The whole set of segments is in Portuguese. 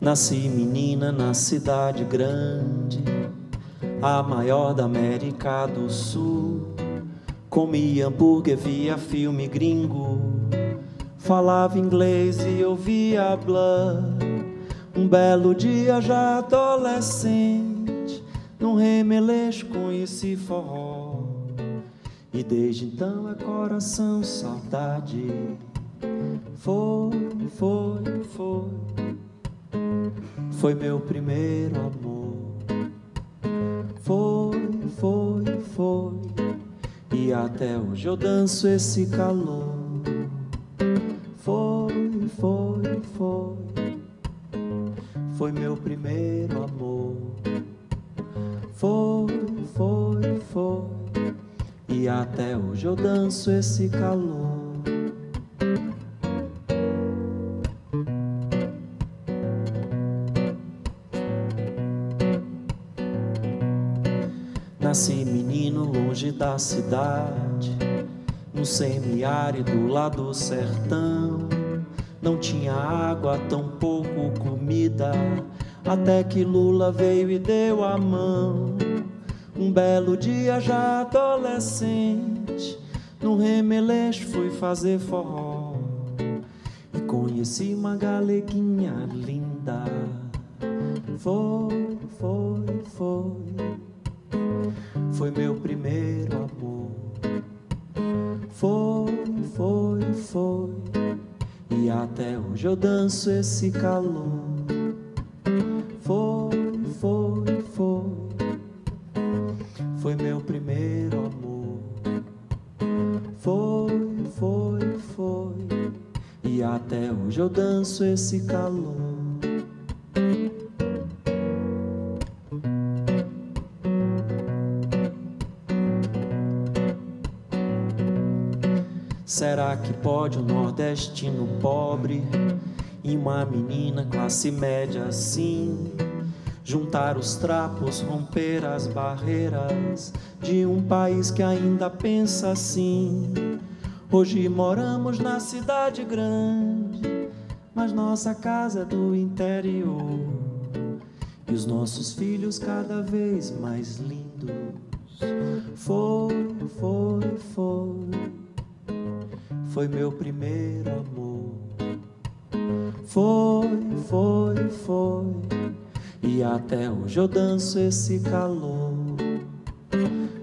Nasci menina na cidade grande, a maior da América do Sul. Comia hambúrguer, via filme gringo, falava inglês e ouvia blood. Um belo dia já adolescente, num remeleixo conheci forró. E desde então é coração saudade. Foi, foi, foi. Foi meu primeiro amor. Foi, foi, foi. E até hoje eu danço esse calor. Foi, foi, foi. Foi meu primeiro amor. Foi, foi, foi. E até hoje eu danço esse calor. Nasci menino longe da cidade, no semiárido lá do sertão. Não tinha água, tão pouco comida, até que Lula veio e deu a mão. Um belo dia já adolescente, no remeleixo fui fazer forró e conheci uma galeguinha linda. Foi, foi, foi. Foi meu primeiro amor. Foi, foi, foi. E até hoje eu danço esse calor. Foi, foi, foi. Foi meu primeiro amor. Foi, foi, foi. E até hoje eu danço esse calor. Será que pode um nordestino pobre e uma menina classe média assim juntar os trapos, romper as barreiras de um país que ainda pensa assim? Hoje moramos na cidade grande, mas nossa casa é do interior e os nossos filhos cada vez mais lindos. Foi, foi, foi foi meu primeiro amor. Foi, foi, foi. E até hoje eu danço esse calor.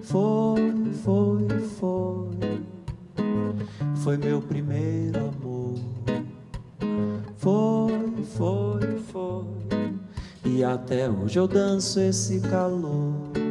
Foi, foi, foi. Foi meu primeiro amor. Foi, foi, foi. E até hoje eu danço esse calor.